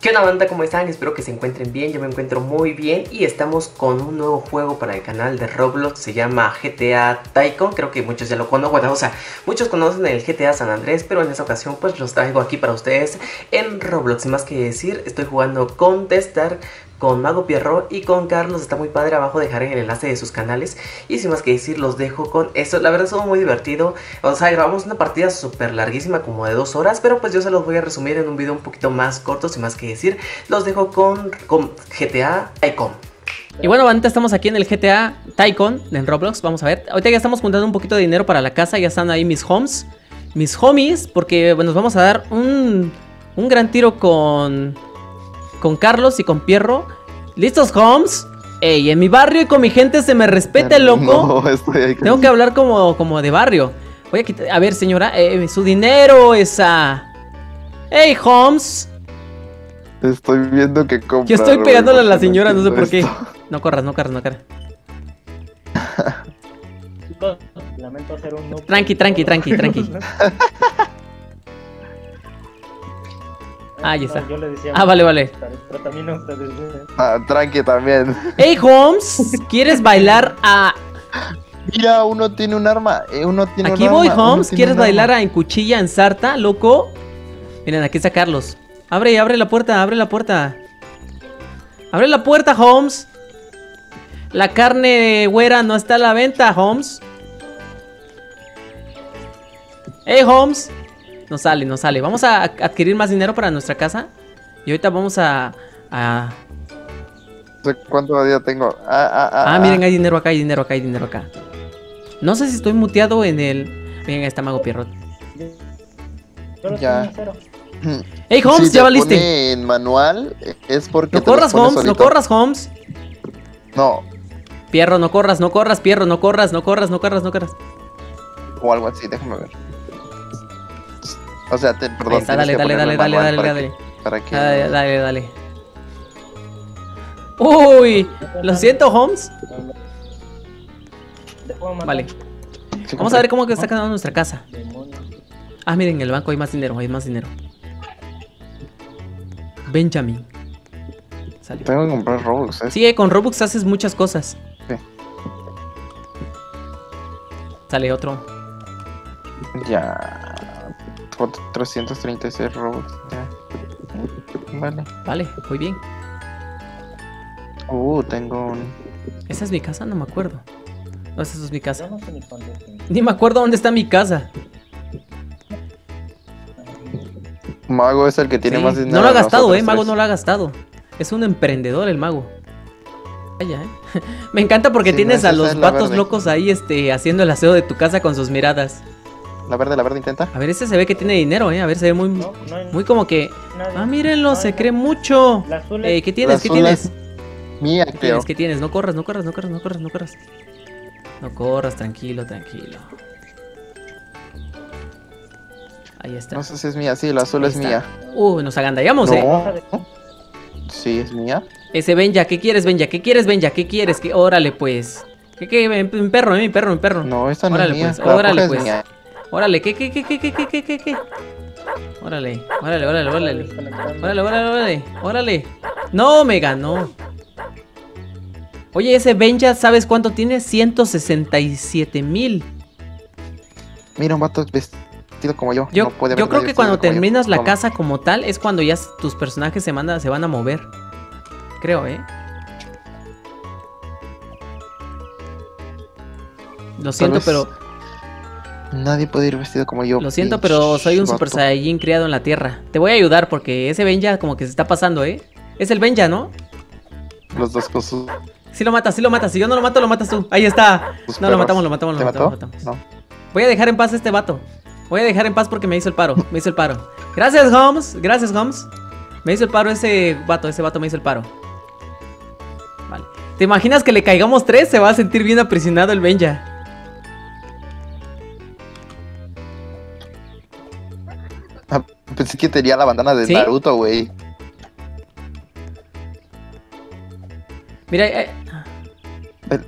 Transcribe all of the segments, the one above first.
¿Qué onda banda? ¿Cómo están? Espero que se encuentren bien, yo me encuentro muy bien y estamos con un nuevo juego para el canal de Roblox, se llama GTA Tycoon, creo que muchos ya lo conocen, bueno, o sea, muchos conocen el GTA San Andrés, pero en esta ocasión pues los traigo aquí para ustedes en Roblox, sin más que decir, estoy jugando con Testar, con Mago Pierro y con Carlos. Está muy padre. Abajo dejaré el enlace de sus canales. Y sin más que decir, los dejo con eso. La verdad, estuvo muy divertido. O sea, grabamos una partida súper larguísima, como de dos horas. Pero pues yo se los voy a resumir en un video un poquito más corto, sin más que decir. Los dejo con, con GTA Icon. Y bueno, ahorita estamos aquí en el GTA Tycoon en Roblox. Vamos a ver. Ahorita ya estamos juntando un poquito de dinero para la casa. Ya están ahí mis homes. Mis homies. Porque nos vamos a dar un, un gran tiro con con Carlos y con Pierro. ¿Listos, Holmes? Ey, en mi barrio y con mi gente se me respete, loco. No, estoy ahí Tengo que hablar como, como de barrio. Voy a quitar. A ver, señora, eh, su dinero esa. Ey, Holmes. Estoy viendo que compra. Yo estoy pegándole a la señora, no sé por qué. No corras, no corras, no corras. Lamento hacer un Tranqui, tranqui, tranqui, tranqui. Ah, ya está. ah, vale, vale. Pero también ustedes. Ah, tranqui también. Hey, Holmes, ¿quieres bailar a Mira, uno tiene un arma, eh, uno tiene Aquí voy, Holmes. ¿Quieres bailar a en cuchilla, en sarta, loco? Miren, aquí está Carlos. Abre, abre la puerta, abre la puerta. Abre la puerta, Holmes. La carne güera no está a la venta, Holmes. Hey, Holmes. No sale, no sale. Vamos a adquirir más dinero para nuestra casa. Y ahorita vamos a... a... ¿Cuánto día tengo? Ah, ah, ah, ah, miren, hay dinero acá, hay dinero acá, hay dinero acá. No sé si estoy muteado en el... Miren, está Mago Pierrot. Ya. Hey, Holmes, ya valiste. en manual es porque. No corras, Holmes, no corras, Holmes. No. Pierro, no corras, no corras, Pierro, no corras, no corras, no corras, no corras. O algo así, déjame ver. O sea, te, perdón. dale, dale, dale, dale, dale, dale. Para que... Dale, dale, dale. Uy, lo siento, Holmes. Vale. Vamos a ver cómo está quedando nuestra casa. Ah, miren, en el banco hay más dinero, hay más dinero. Benjamin. Tengo que comprar Robux, ¿eh? Sí, con Robux haces muchas cosas. Sí. Sale otro. Ya. 336 Robux. Vale. Vale, muy bien. Uh, tengo un. ¿Esa es mi casa? No me acuerdo. No, esa es mi casa. ni, me acuerdo dónde está mi casa. Mago es el que tiene más dinero. No lo ha gastado, eh. Mago no lo ha gastado. Es un emprendedor el mago. Vaya, eh. me encanta porque tienes a los vatos locos ahí este, haciendo el aseo de tu casa con sus miradas. La verde, la verde intenta. A ver, ese se ve que tiene dinero, ¿eh? A ver, se ve muy, muy como que... ah, mírenlo, se cree mucho. Eh, ¿Qué tienes? ¿Qué tienes? Mía, ¿Qué tienes? ¿Qué tienes? No corras, no corras, no corras, no corras, no corras. No corras, tranquilo, tranquilo. Ahí está. No sé si es mía, sí, la azul es mía. Uh, nos agandallamos, ¿eh? Sí, es mía. Ese Benja, ¿qué quieres, Benja? ¿Qué quieres, Benja? ¿Qué quieres? ¿Qué? Órale, pues. ¿Qué, qué? Mi perro, eh, mi perro, mi perro. No, esta no Órale, es mía. Pues, órale, pues. Órale, ¿qué, qué, qué, qué, qué, qué, qué, qué? Órale, órale, órale, órale. Órale, órale, órale. Órale. No, me ganó. Oye, ese Benja, ¿sabes cuánto tiene? 167 mil. Mira, un vato vestido como yo. Yo, yo creo que cuando terminas la casa como tal es cuando ya tus personajes se, manda, se van a mover. Creo, ¿eh? Lo siento, pero Nadie puede ir vestido como yo. Lo siento, pero soy un Super Saiyajin criado en la Tierra. Te voy a ayudar porque ese Benja como que se está pasando, ¿eh? Es el Benja, ¿no? Los dos cosas. Sí lo matas, sí lo matas. Si yo no lo mato, lo matas tú. Ahí está. no, lo matamos, lo matamos, lo matamos. No. Voy a dejar en paz a este vato. Voy a dejar en paz porque me hizo el paro. Me hizo el paro. Gracias, Holmes. Gracias, Holmes. Me hizo el paro ese vato. Ese vato me hizo el paro. Vale. ¿Te imaginas que le caigamos tres? Se va a sentir bien aprisionado el Benja. Pensé que tenía la bandana de Naruto, güey. Mira, eh.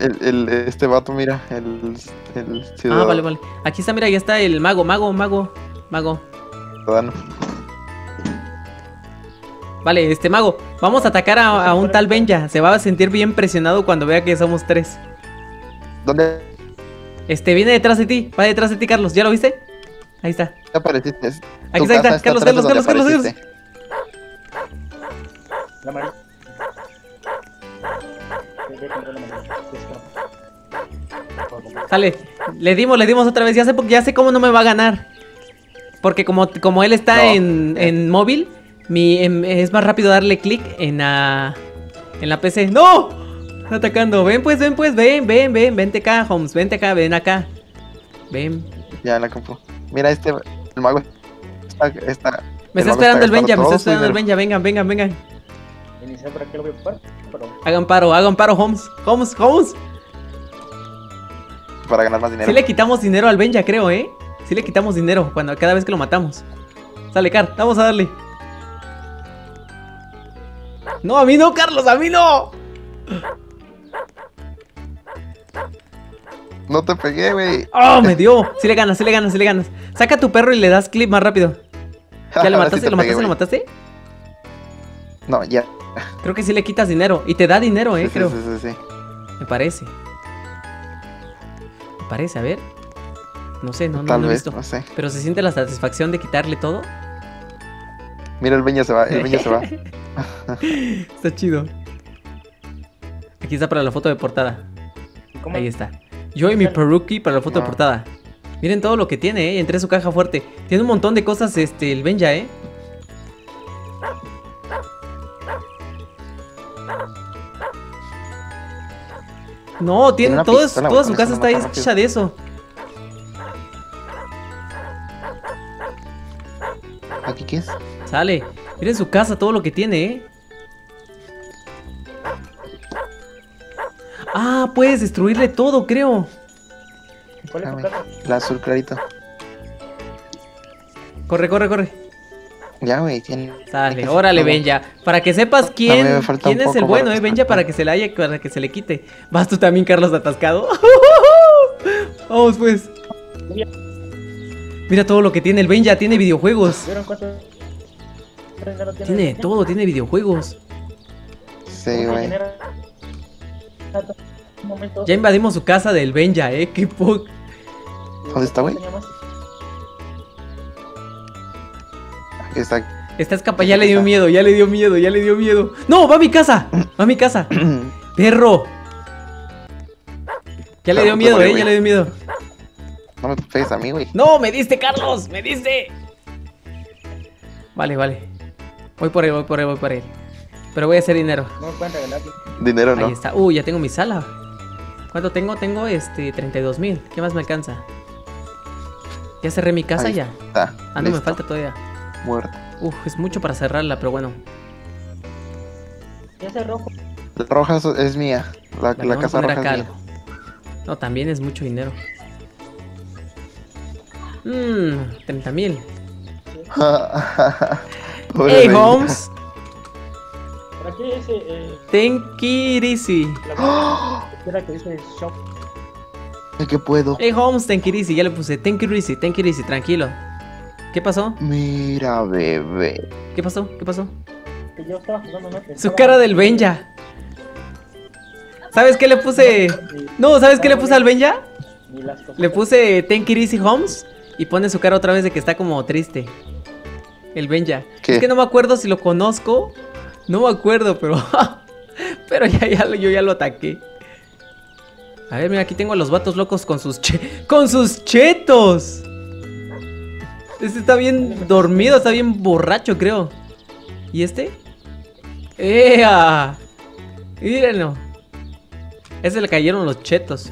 el, el, este vato, mira, el, el ciudadano. Ah, vale, vale. Aquí está, mira, ya está el mago, mago, mago, mago. Ciudadano. Vale, este mago, vamos a atacar a, a un tal Benja. Se va a sentir bien presionado cuando vea que somos tres. ¿Dónde Este viene detrás de ti, va detrás de ti, Carlos. ¿Ya lo viste? Ahí está. apareciste? Aquí está, está. Carlos, Carlos, Carlos, Carlos, apareciste. La amarilla. Sí, voy a comprar la amarilla. Sí, espera. Sale. Le dimos, le dimos otra vez. Ya sé, ya sé cómo no me va a ganar. Porque como, como él está No. en, en móvil, mi, em, es más rápido darle clic en la, en la PC. ¡No! Está atacando. Ven pues, ven pues, ven, ven, ven. Vente acá, Holmes. Vente acá, ven acá. Ven. Ya la compro. Mira, este, el mago está, está Me está esperando el Benja, me está esperando el. Benja. Vengan, vengan, vengan. Iniciar por aquí lo voy a ocupar. Pero Hagan paro, hagan paro, Holmes. Holmes, Holmes. para ganar más dinero. Sí le quitamos dinero al Benja, creo, ¿eh? Sí le quitamos dinero cuando, cada vez que lo matamos. Sale, Car, vamos a darle. No, a mí no, Carlos, a mí no. No te pegué, güey. Oh, me dio. Sí le ganas, sí le ganas, sí le ganas. Saca tu perro y le das clip más rápido. ¿Ya le mataste? sí ¿Lo pegué, mataste? ¿Lo mataste? No, ya. Creo que sí le quitas dinero. Y te da dinero, ¿eh? Sí, creo. sí, sí, sí. Me parece. Me parece, a ver. No sé, no, no, Tal no he vez, visto. no sé. Pero se siente la satisfacción de quitarle todo. Mira, el Benja se va, el Benja se va. Está chido. Aquí está para la foto de portada. ¿y cómo? Ahí está. Yo y mi Peruki para la foto de portada. Miren todo lo que tiene, ¿eh? Entré a su caja fuerte. Tiene un montón de cosas, este, el Benja, ¿eh? No, tiene, pistola, toda su casa está hecha de eso. ¿Aquí qué es? Sale. Miren su casa, todo lo que tiene, ¿eh? Puedes destruirle todo, creo. ¿Cuál es tu casa? El azul clarito. Corre, corre, corre. Ya, güey, tiene. Sale, órale. Benja. Para que sepas quién, quién es el bueno, eh, Benja, para que se le haya, para que se le quite. Vas tú también, Carlos, atascado. Vamos pues. Mira todo lo que tiene el Benja, tiene videojuegos. ¿Vieron cuánto dinero tiene? Todo, tiene videojuegos. Sí, ¿Cómo güey. Momento. Ya invadimos su casa del Benja, eh. Qué po... ¿Dónde está, güey? Aquí está. Está escapa, ya le dio miedo, ya le dio miedo, ya le dio miedo. ¡No! ¡Va a mi casa! ¡Va a mi casa! ¡Perro! Ya le dio miedo, eh, ya le dio miedo. No me pegues a mí, güey. ¡No! ¡Me diste, Carlos! ¡Me diste! Vale, vale. Voy por él, voy por él, voy por él. Pero voy a hacer dinero. No me pueden regalar. Dinero no. Ahí está. Uy, ya tengo mi sala. ¿Cuánto tengo? Tengo este 32 mil. ¿Qué más me alcanza? Ya cerré mi casa Ahí ya. Está. Ah, no me falta todavía. Muerto. Uf, es mucho para cerrarla, pero bueno. ¿Y ese rojo? La roja es- mía. La, casa roja acá es mía. No, también es mucho dinero. Mmm, 30 mil. Hey. Holmes. ¿Para qué ese? Eh, easy. la que dice shop. Es que puedo. Hey, Holmes, easy. Ya le puse it easy, tranquilo. ¿Qué pasó? Mira, bebé. ¿Qué pasó? ¿Qué pasó? Que yo estaba jugando, ¿no? Su cara del Benja. ¿Sabes qué le puse? No, ¿sabes qué le puse al Benja? Le puse Easy Holmes y pone su cara otra vez de que está como triste. El Benja. ¿Qué? Es que no me acuerdo si lo conozco. No me acuerdo, pero. pero ya, ya, lo- yo ya lo ataqué. A ver, mira, aquí tengo a los vatos locos con sus che- ¡Con sus chetos! Este está bien dormido, está bien borracho, creo. ¿Y este? ¡Ea! Mírenlo. Ese le cayeron los chetos.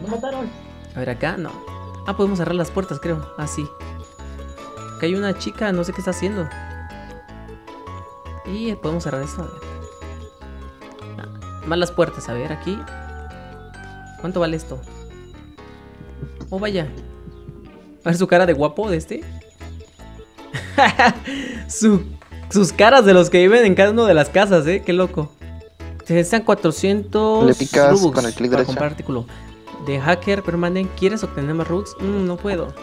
Me mataron. A ver, acá no. Ah, podemos cerrar las puertas, creo. Ah, sí. Acá hay una chica, no sé qué está haciendo. Y podemos cerrar esto. Ah, más las puertas, a ver, aquí. ¿Cuánto vale esto? Oh, vaya. A ver su cara de guapo de este. Su- sus caras de los que viven en cada una de las casas, eh. Qué loco. Se necesitan 400 Le picas con el clic para derecho. comprar artículo. De hacker permanente. ¿Quieres obtener más Robux? Mm, no puedo.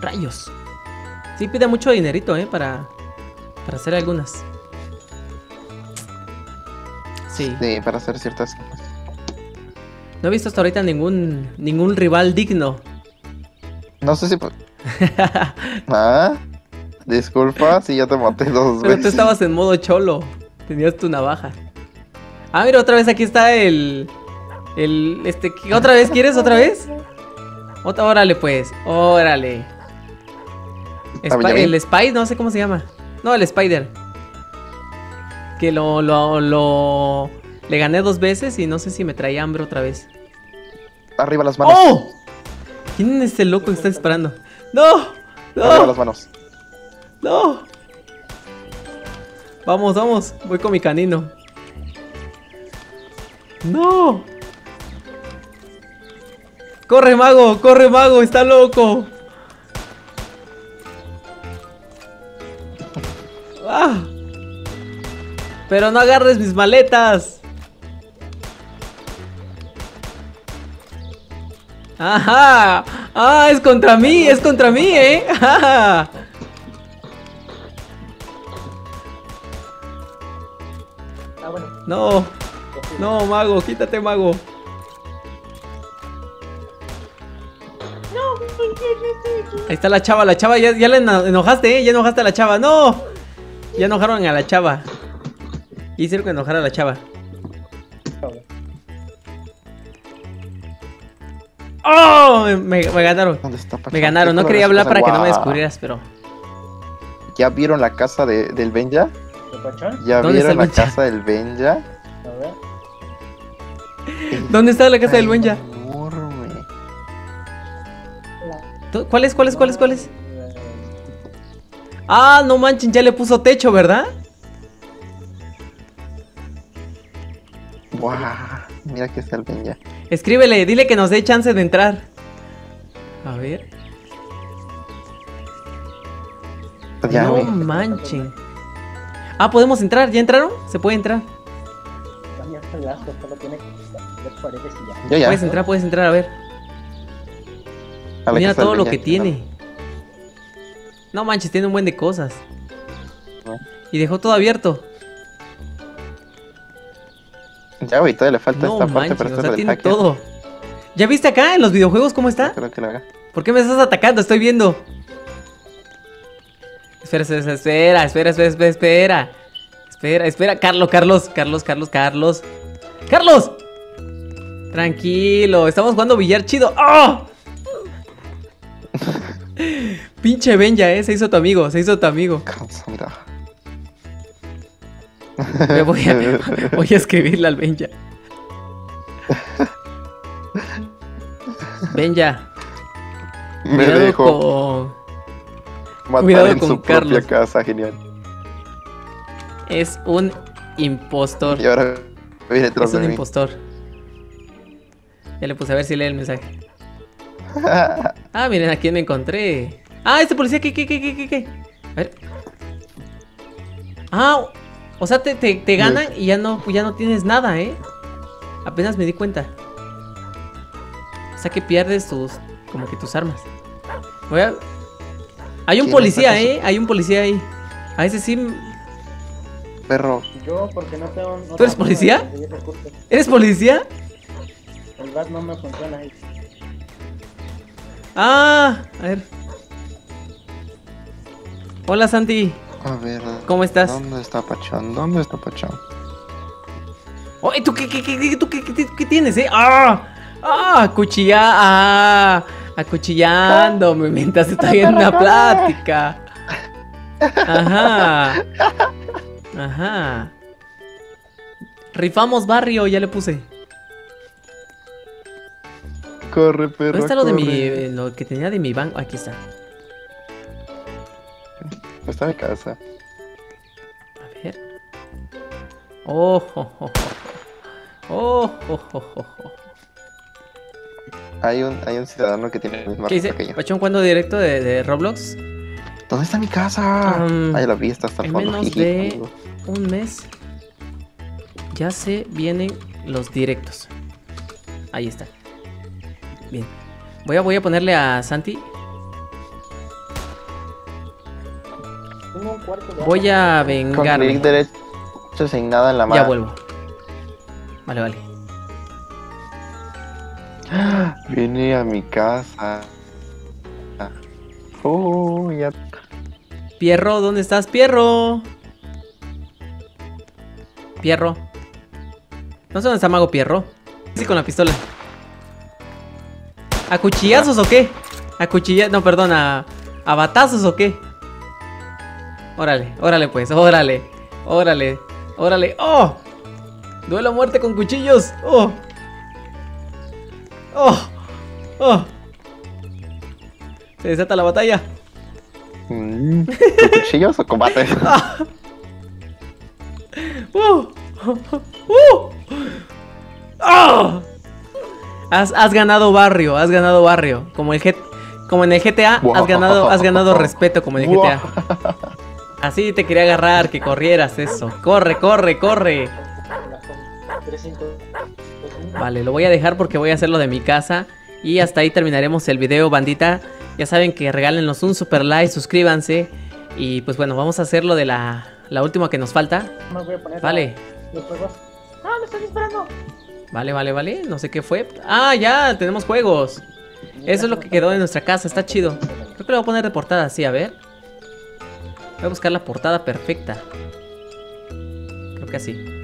Rayos. Sí pide mucho dinerito, eh, para, para hacer algunas. Sí. Sí, para hacer ciertas cosas. No he visto hasta ahorita ningún ningún rival digno. No sé si. ah, disculpa si ya te maté dos Pero veces. tú estabas en modo cholo. Tenías tu navaja. Ah, mira, otra vez aquí está el. El. Este. ¿qué- ¿Otra vez quieres? ¿Otra vez? Otra, órale, pues. Órale. Ah, el Spy, no sé cómo se llama. No, el Spider. Que lo, lo, lo. Le gané dos veces y no sé si me traía hambre otra vez. Arriba las manos. ¡Oh! ¿Quién es este loco que está disparando? ¡No! Arriba ¡No! las manos. ¡No! Vamos, vamos. Voy con mi canino. ¡No! ¡Corre, mago! ¡Corre, mago! ¡Está loco! Pero no agarres mis maletas. ¡Ajá! ¡Ah! Es contra mí, es contra mí, ¿eh? ¡Ah! Ah, bueno. No, no, mago, quítate, mago. Ahí está la chava, la chava, ya, ya la eno- enojaste, ¿eh? Ya enojaste a la chava, ¡no! Ya enojaron a la chava. Hicieron que enojara a la chava. ¡Oh! Me, me- me ganaron. ¿Dónde está? Me ganaron, no ¿Qué quería hablar para que no me descubrieras, pero... ¿Ya vieron la casa de, del Benja? ¿De Pachón? ¿Ya ¿Dónde está vieron la Benja? casa del Benja? A ver. ¿Dónde está la casa del buen ya? Enorme. ¿Tú- ¿Cuál es, cuál es, cuál es, cuál es? Ah, no manchen, ya le puso techo, ¿verdad? Mira que está el Benja. Escríbele, dile que nos dé chance de entrar. A ver. Ya, no güey. manchen. Ah, podemos entrar, ¿ya entraron? ¿Se puede entrar? Ver. Puedes entrar, puedes entrar, a ver. A la Mira todo lo que tiene. No manches, tiene un buen de cosas. Y dejó todo abierto. Ya, güey, todavía le falta No esta parte manches, para o sea, tiene hacker. todo. ¿Ya viste acá en los videojuegos cómo está? Creo que lo haga. ¿Por qué me estás atacando? Estoy viendo. Espera, espera, espera, espera, espera, espera, espera. Espera, espera. Carlos, Carlos, Carlos, Carlos, Carlos. ¡Carlos! Tranquilo, estamos jugando billar chido. ¡Oh! Pinche Benja, eh. Se hizo tu amigo, se hizo tu amigo. Cansa, mira. Me voy a, voy a escribirle al Benja. Benja, Me cuidado dejó con... matar cuidado en con su Carlos. propia casa, genial. Es un impostor. Y ahora viene Es un mí. impostor. Ya le puse a ver si lee el mensaje. Ah, miren a quién me encontré. Ah, este policía, ¿qué, qué, qué, qué, qué, qué? A ver. Ah, o sea, te, te, te ganan y ya no, ya no tienes nada, ¿eh? Apenas me di cuenta. O sea que pierdes tus, como que tus armas. Voy a... Hay un ¿Quién policía, ¿eh? Hay un policía ahí. A ese sí... Perro, Yo, porque no tengo. ¿Tú eres policía? ¿Eres policía? El gas no me funciona ahí. Ah, a ver. Hola Santi. A ver. ¿Cómo estás? ¿Dónde está Pachón? ¿Dónde está Pachón? Oye, ¿tú qué, qué, qué, qué- tú qué, qué- qué tienes, eh? ¡Ah! ¡Ah! Acuchilla, ¡Ah! Acuchillándome mientras estoy en una plática. Ajá. Ajá. Rifamos barrio, ya le puse. Corre, perro. ¿Dónde está lo de mi. corre. eh, lo que tenía de mi banco? Aquí está. Está mi casa. A ver. Oh, oh, oh, oh. Oh, oh, oh, oh, oh. Hay un, hay un ciudadano que tiene el mismo ¿Qué dice? que yo. Pachón, ¿cuándo directo de, de Roblox? ¿Dónde está mi casa? Um, Ahí la vi, está hasta el en fondo. menos de- amigo. Un mes. Ya se vienen los directos. Ahí está. Bien. Voy a, voy a ponerle a Santi. Voy a Con clic derecho sin nada en la mano. Ya vuelvo. Vale, vale. Viene a mi casa. Oh, ya. Pierro, ¿dónde estás, Pierro? Pierro. No sé dónde está Mago Pierro. Sí, con la pistola. ¿A cuchillazos o qué? ¿A cuchillazos? No, perdón, a, a batazos o qué? Órale, órale pues, órale, órale, órale. ¡Oh! Duelo a muerte con cuchillos. ¡Oh! ¡Oh! ¡Oh! Se desata la batalla. Mm, ¿con ¿Cuchillos o combates? ¡Uh! ¡Uh! ¡Ah! Has, has ganado barrio, has ganado barrio. Como, el G- como en el GTA, has ganado, has ganado respeto como en el GTA. Así te quería agarrar, que corrieras eso. Corre, corre, corre. Vale, lo voy a dejar porque voy a hacer lo de mi casa. Y hasta ahí terminaremos el video, bandita. Ya saben que regálenos un super like, suscríbanse. Y pues bueno, vamos a hacer lo de la, la última que nos falta. Vale. ¡Ah, me están disparando! vale, vale, vale. No sé qué fue. Ah, ya, tenemos juegos. Eso es lo que quedó de nuestra casa, está chido. Creo que lo voy a poner de portada, sí, a ver. Voy a buscar la portada perfecta. Creo que así.